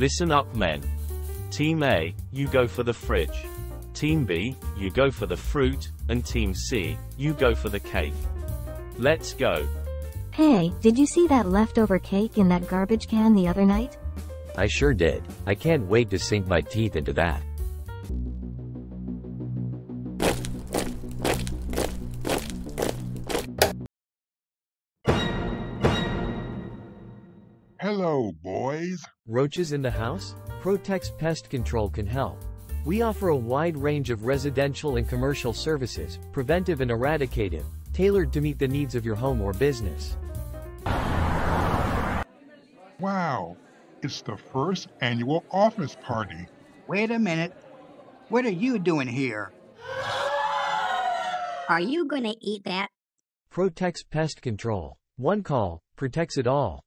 Listen up men. Team A, you go for the fridge. Team B, you go for the fruit, and Team C, you go for the cake. Let's go. Hey, did you see that leftover cake in that garbage can the other night? I sure did. I can't wait to sink my teeth into that. Hello, boys. Roaches in the house? ProTechs Pest Control can help. We offer a wide range of residential and commercial services, preventive and eradicative, tailored to meet the needs of your home or business. Wow, it's the first annual office party. Wait a minute. What are you doing here? Are you gonna eat that? ProTechs Pest Control. One call, protects it all.